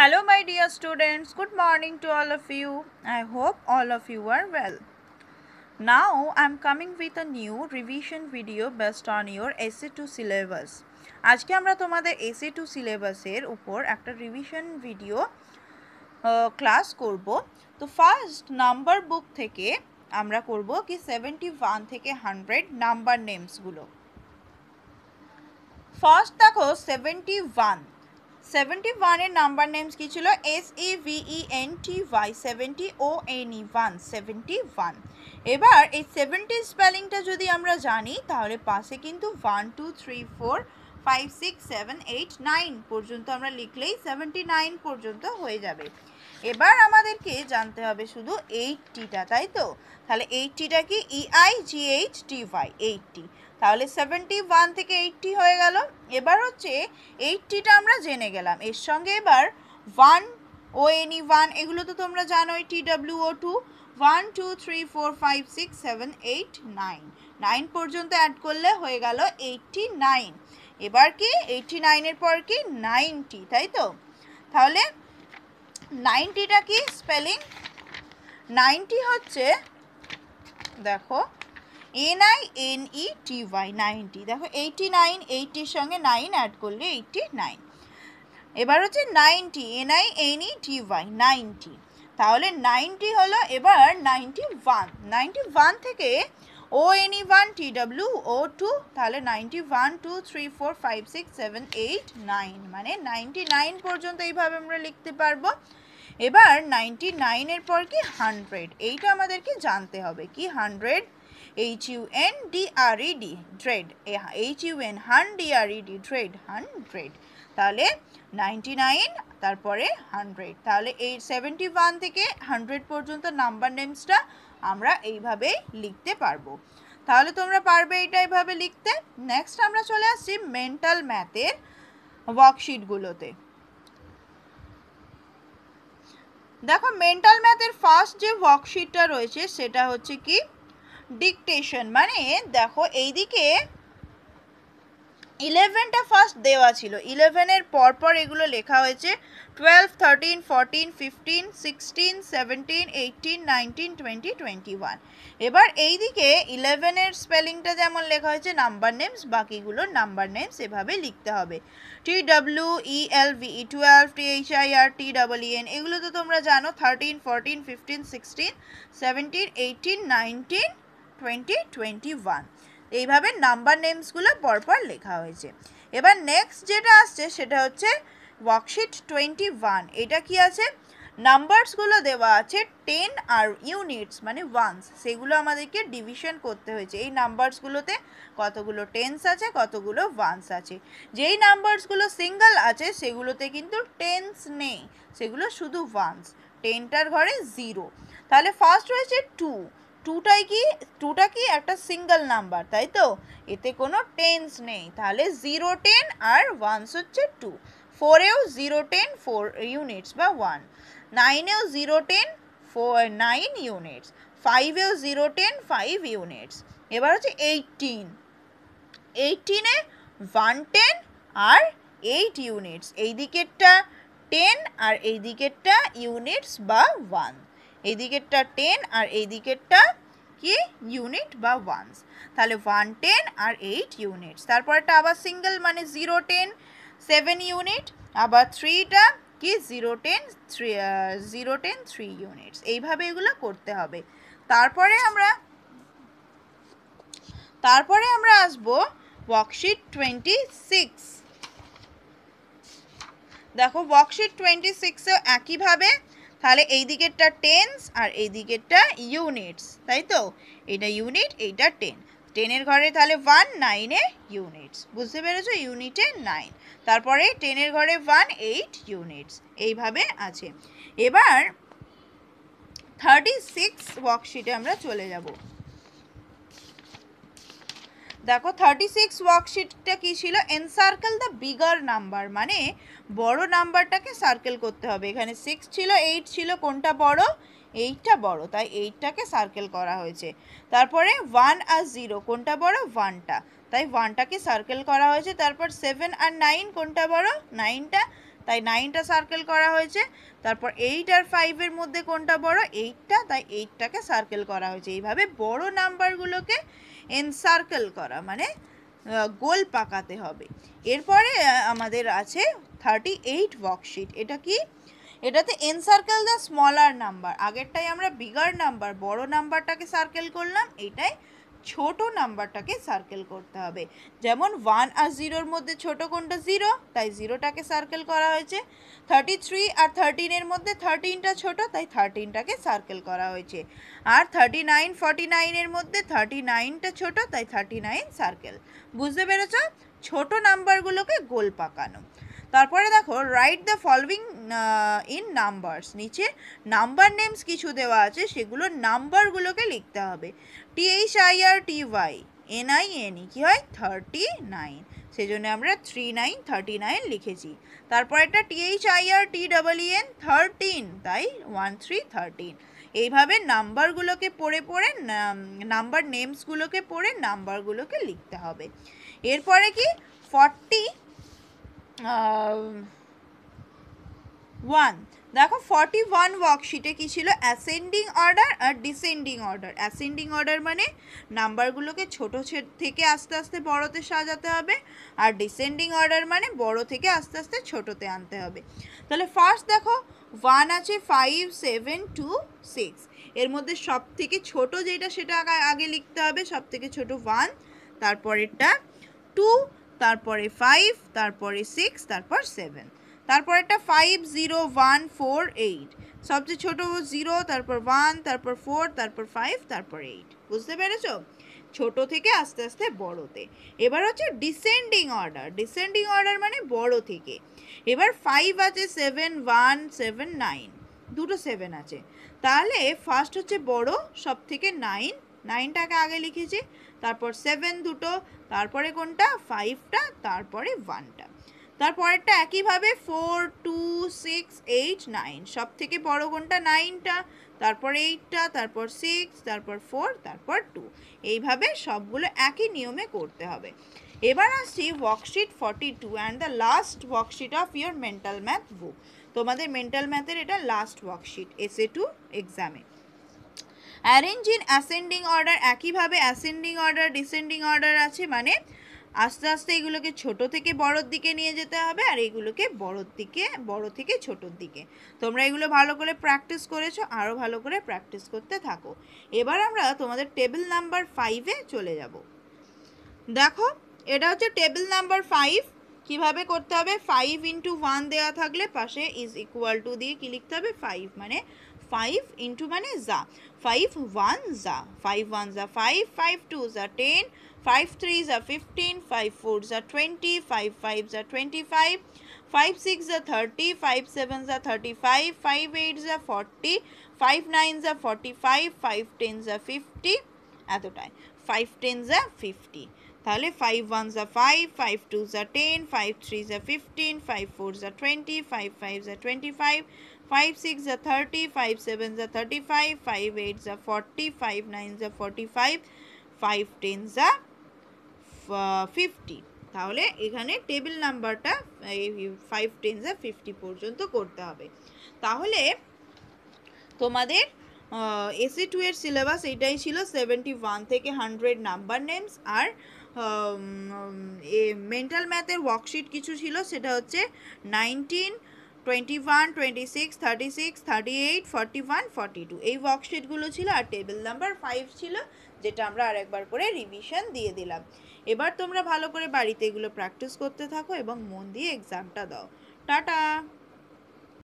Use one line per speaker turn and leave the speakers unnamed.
Hello, my dear students. Good morning to all of you. I hope all of you are well. Now, I'm coming with a new revision video based on your essay 2 syllabus. আজকে আমরা তোমাদের এসে two সিলেবাসের উপর একটা revision video class করব তো first number বুক থেকে আমরা করব কি সেভেন্টি ওয়ান থেকে হান্ড্রেড নাম্বার নেমসগুলো ফার্স্ট দেখো সেভেন্টি ওয়ান সেভেন্টি ওয়ানের নাম্বার নেমস কী ছিল? এস ই ভিই N T Y seventy O N E one seventy one এবার এই সেভেন্টি স্পেলিংটা যদি আমরা জানি, তাহলে পাশে কিন্তু one two three four five six seven eight nine পর্যন্ত আমরা লিখলেই সেভেন্টি নাইন পর্যন্ত হয়ে যাবে। এবার আমাদেরকে জানতে হবে শুধু এইটটিটা তাই তো? তাহলে এইটটিটা কি? E I G H T Y eighty তাহলে সেভেন্টি ওয়ান থেকে এইটটি হয়ে গেল। এবার হচ্ছে এইটটিটা আমরা জেনে গেলাম। এর সঙ্গে এবার ওয়ান ও এনি ওয়ান এগুলো তো তোমরা জানোই T W O two one two three four five six seven eight nine nine পর্যন্ত অ্যাড করলে হয়ে গেল এইটটি নাইন এবার কি? এইটটি নাইনের পর কি? নাইনটি তাই তো? তাহলে নাইনটিটা কি? স্পেলিং নাইনটি হচ্ছে, দেখো N I N E T Y ninety দেখো এইটি নাইন এইটির সঙ্গে নাইন অ্যাড করলে এইটটি নাইন এবার হচ্ছে ninety N I N E T Y ninety তাহলে নাইনটি হলো এবার নাইনটি ওয়ান নাইনটি ওয়ান থেকে O N E one T W O two তাহলে ninety one two three four five six seven eight nine মানে ninety nine পর্যন্ত এইভাবে আমরা লিখতে পারব। এবার নাইনটি নাইনের পর কি হান্ড্রেড এইটা আমাদেরকে জানতে হবে। কি hundred D R E D dred H U N hun D R E D dred hundred তাহলে নাইনটি নাইন তারপরে হান্ড্রেড তাহলে এই সেভেন্টি ওয়ান থেকে হান্ড্রেড পর্যন্ত নাম্বার নেমসটা আমরা এইভাবেই লিখতে পারব। তাহলে তোমরা পারবে এটা এইভাবে লিখতে। নেক্সট আমরা চলে আসছি মেন্টাল ম্যাথের ওয়ার্কশিটগুলোতে দেখো মেন্টাল ম্যাথের ফার্স্ট যে ওয়ার্কশিটটা রয়েছে সেটা হচ্ছে কি? ডিকটেশন মানে দেখো এইদিকে ইলেভেনটা ফার্স্ট দেওয়া ছিল। ইলেভেনের পরপর এগুলো লেখা হয়েছে। Twelve thirteen fourteen fifteen sixteen seventeen eighteen nineteen twenty twenty one এবার এইদিকে ইলেভেনের স্পেলিংটা যেমন লেখা হয়েছে নাম্বার নেমস বাকিগুলো নাম্বার নেমস এভাবে লিখতে হবে। T W E L V E twelve T H I R T double N এগুলো তো তোমরা জানো thirteen fourteen fifteen sixteen seventeen eighteen nineteen twenty twenty one এইভাবে নাম্বার নেমসগুলো পরপর লেখা হয়েছে। এবার নেক্সট যেটা আসছে, সেটা হচ্ছে ওয়ার্কশিট টোয়েন্টি ওয়ান এটা কি আছে? নাম্বারসগুলো দেওয়া আছে টেন আর ইউনিটস মানে ওয়ান্স সেগুলো আমাদেরকে ডিভিশন করতে হয়েছে। এই নাম্বারসগুলোতে কতগুলো টেন্স আছে, কতগুলো ওয়ান্স আছে। যেই নাম্বারসগুলো সিঙ্গেল আছে, সেগুলোতে কিন্তু টেন্স নেই। সেগুলো শুধু ওয়ান্স টেনটার ঘরে জিরো তাহলে ফার্স্ট রয়েছে টু টুটাই কি? টুটা কি একটা সিঙ্গেল নাম্বার তাই তো? এতে কোনো টেন্স নেই। তাহলে জিরো টেন আর ওয়ানস হচ্ছে টু ফোরেও জিরো টেন ফোর ইউনিটস বা one নাইনেও zero ten four nine units ফাইভেও zero ten five units এবার হচ্ছে এইটিন এইটিনে ওয়ান টেন আর এইট ইউনিটস এই দিকেরটা টেন আর এই দিকেরটা ইউনিটস বা ওয়ান এই দিকেরটা টেন আর এই দিকেরটা কি? ইউনিট বা ওয়ানস তাহলে ওয়ান টেন আর এইট ইউনিটস তারপরটা আবার সিঙ্গেল মানে জিরো টেন সেভেন ইউনিট আবার থ্রিটা কি? Zero ten three zero ten three units এইভাবে এগুলো করতে হবে। তারপরে আমরা তারপরে আমরা আসব ওয়ার্কশিট টোয়েন্টি সিক্স দেখো ওয়ার্কশিট টোয়েন্টি সিক্সেও একইভাবে তাহলে এই দিকেরটা টেন্স আর এই দিকেরটা ইউনিটস তাই তো? এটা ইউনিট এইটা টেন টেনের ঘরে তাহলে ওয়ান নাইনে ইউনিটস বুঝতে পেরেছ? ইউনিটে নাইন তারপরে টেনের ঘরে ওয়ান এইট ইউনিটস এইভাবে আছে। এবার থার্টি সিক্স ওয়ার্কশিটে আমরা চলে যাব। দেখো থার্টি সিক্স ওয়ার্কশিটটা কী ছিল? এনসার্কেল দ্য বিগার নাম্বার মানে বড় নাম্বারটাকে সার্কেল করতে হবে। এখানে সিক্স ছিল এইট ছিল, কোনটা বড়? এইটটা বড়, তাই এইটটাকে সার্কেল করা হয়েছে। তারপরে ওয়ান আর জিরো কোনটা বড়? ওয়ানটা তাই ওয়ানটাকে সার্কেল করা হয়েছে। তারপর সেভেন আর নাইন কোনটা বড়? নাইনটা তাই নাইনটা সার্কেল করা হয়েছে। তারপর এইট আর ফাইভের মধ্যে কোনটা বড়? এইটটা তাই এইটটাকে সার্কেল করা হয়েছে। এইভাবে বড় নাম্বারগুলোকে এনসার্কেল করা মানে গোল পাকাতে হবে। এরপরে আমাদের আছে থার্টি এইট ওয়ার্কশিট এটা কি? এটাতে এনসার্কেল দ্য স্মলার নাম্বার আগেরটাই আমরা বিগার নাম্বার বড় নাম্বারটাকে সার্কেল করলাম এইটাই ছোট নাম্বারটাকে সার্কেল করতে হবে। যেমন ওয়ান আর জিরোর মধ্যে ছোট কোনটা জিরো তাই জিরোটাকে সার্কেল করা হয়েছে। থার্টি থ্রি আর থার্টিনের মধ্যে থার্টিনটা ছোট, তাই থার্টিনটাকে সার্কেল করা হয়েছে। আর থার্টি নাইন ফর্টি নাইনের মধ্যে থার্টি নাইনটা ছোট, তাই থার্টি নাইন সার্কেল বুঝতে পেরেছ? ছোট নাম্বারগুলোকে গোল পাকানো। তারপরে দেখো write the following in numbers নিচে নাম্বার নেমস কিছু দেওয়া আছে, সেগুলো নাম্বারগুলোকে লিখতে হবে। T H I R T Y N I N E কী হয়? থার্টি নাইন সেই জন্য আমরা থ্রি নাইন থার্টি নাইন লিখেছি। তারপর একটা T H I R T double N thirteen তাই ওয়ান থ্রি থার্টিন এইভাবে নাম্বারগুলোকে পড়ে পড়ে নাম্বার নেমসগুলোকে পড়ে নাম্বারগুলোকে লিখতে হবে। এরপরে কি? ফর্টি ওয়ান দেখো ফর্টি ওয়ান ওয়ার্কশিটে কী ছিল? অ্যাসেন্ডিং অর্ডার আর ডিসেন্ডিং অর্ডার অ্যাসেন্ডিং অর্ডার মানে নাম্বারগুলোকে ছোট থেকে আস্তে আস্তে বড়তে সাজাতে হবে আর ডিসেন্ডিং অর্ডার মানে বড় থেকে আস্তে আস্তে ছোটোতে আনতে হবে। তাহলে ফার্স্ট দেখো ওয়ান আছে ফাইভ সেভেন টু সিক্স এর মধ্যে সব থেকে ছোটো যেটা সেটা আগে লিখতে হবে সব থেকে ছোটো ওয়ান তারপরেরটা টু তারপরে ফাইভ তারপরে সিক্স তারপর সেভেন তারপর একটা five zero one four eight সবচেয়ে ছোটো জিরো তারপর ওয়ান তারপর ফোর তারপর ফাইভ তারপর এইট বুঝতে পেরেছ? ছোট থেকে আস্তে আস্তে বড়তে। এবার হচ্ছে ডিসেন্ডিং অর্ডার ডিসেন্ডিং অর্ডার মানে বড় থেকে। এবার ফাইভ আছে সেভেন ওয়ান সেভেন নাইন দুটো সেভেন আছে। তাহলে ফার্স্ট হচ্ছে বড় সব থেকে নাইন নাইনটাকে আগে লিখেছি। তারপর সেভেন দুটো, তারপরে কোনটা? ফাইভটা তারপরে ওয়ানটা তারপরেরটা একইভাবে four two six eight nine সব থেকে বড় কোনটা? নাইনটা তারপর এইটটা তারপর সিক্স তারপর ফোর তারপর টু এইভাবে সবগুলো একই নিয়মে করতে হবে। এবার আসছি worksheet forty two and the last worksheet of your mental math book তোমাদের মেন্টাল ম্যাথের এটা last worksheet S A two এক্সামে অ্যারেঞ্জ ইন অ্যাসেন্ডিং অর্ডার একইভাবে অ্যাসেন্ডিং অর্ডার, ডিসেন্ডিং অর্ডার আছে মানে আস্তে আস্তে এগুলোকে ছোট থেকে বড়োর দিকে নিয়ে যেতে হবে আর এগুলোকে বড়োর দিকে, বড় থেকে ছোটোর দিকে। তোমরা এগুলো ভালো করে প্র্যাকটিস করেছ আরও ভালো করে প্র্যাকটিস করতে থাকো। এবার আমরা তোমাদের টেবিল নাম্বার ফাইভে চলে যাব। দেখো, এটা হচ্ছে টেবিল নাম্বার ফাইভ কীভাবে করতে হবে? ফাইভ ইন্টু ওয়ান দেওয়া থাকলে পাশে ইজ ইকুয়াল টু দিয়ে কি লিখতে হবে? ফাইভ মানে ফাইভ ইন্টু মানে যা ফাইভ ওয়ান যা ফাইভ ওয়ান যা ফাইভ ফাইভ টু যা টেন ফাইভ থ্রি যা ফিফটিন ফাইভ ফোর যা টোয়েন্টি ফাইভ ফাইভ যা টোয়েন্টি ফাইভ ফাইভ সিক্স যা থার্টি ফাইভ সেভেন যা থার্টি ফাইভ ফাইভ এইট যা ফর্টি ফাইভ নাইন যা ফর্টি ফাইভ ফাইভ টেন যা ফিফটি এতটাই ফাইভ টেন যা ফিফটি তাহলে ফাইভ ওয়ান যা ফাইভ ফাইভ টু যা টেন ফাইভ থ্রি যা ফিফটিন ফাইভ ফোর যা টোয়েন্টি ফাইভ ফাইভ যা টোয়েন্টি ফাইভ ফাইভ সিক্স যা থার্টি ফাইভ সেভেন যা থার্টি ফাইভ ফাইভ এইট যা ফর্টি ফাইভ নাইন যা ফর্টি ফাইভ ফাইভ টেন যা ফিফটি তাহলে এখানে টেবিল নাম্বারটা এই ফাইভ টেন যা ফিফটি পর্যন্ত করতে হবে। তাহলে তোমাদের এসি টু এর সিলেবাস এটাই ছিল সেভেন্টি ওয়ান থেকে হান্ড্রেড নাম্বার নেমস আর মেন্টাল ম্যাথের ওয়ার্কশিট কিছু ছিল, সেটা হচ্ছে nineteen twenty one twenty six thirty six thirty eight forty one forty two এই ওয়ার্কশিটগুলো ছিল আর টেবিল নাম্বার ফাইভ ছিল, যেটা আমরা আরেকবার করে রিভিশন দিয়ে দিলাম। এবার তোমরা ভালো করে বাড়িতে এগুলো প্র্যাকটিস করতে থাকো এবং মন দিয়ে এক্সামটা দাও। টাটা!